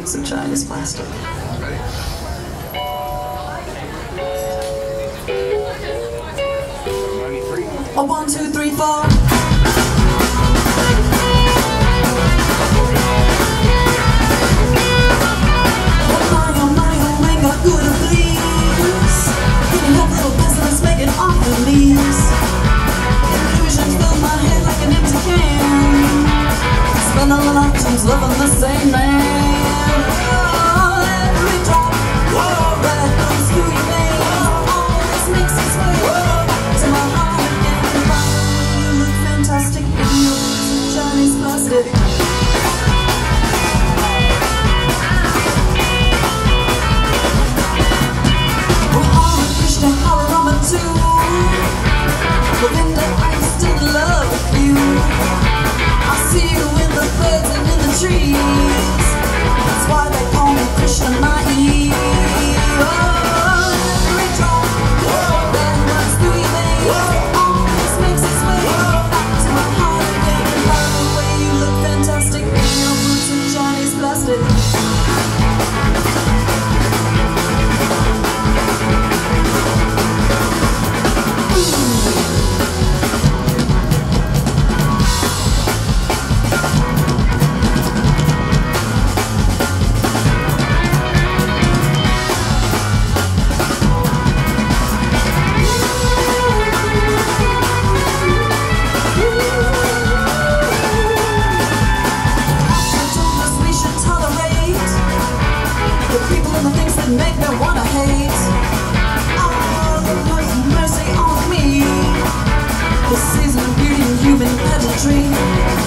piece of Chinese plastic. A oh, one, two, three, four. Wednesday. music. sing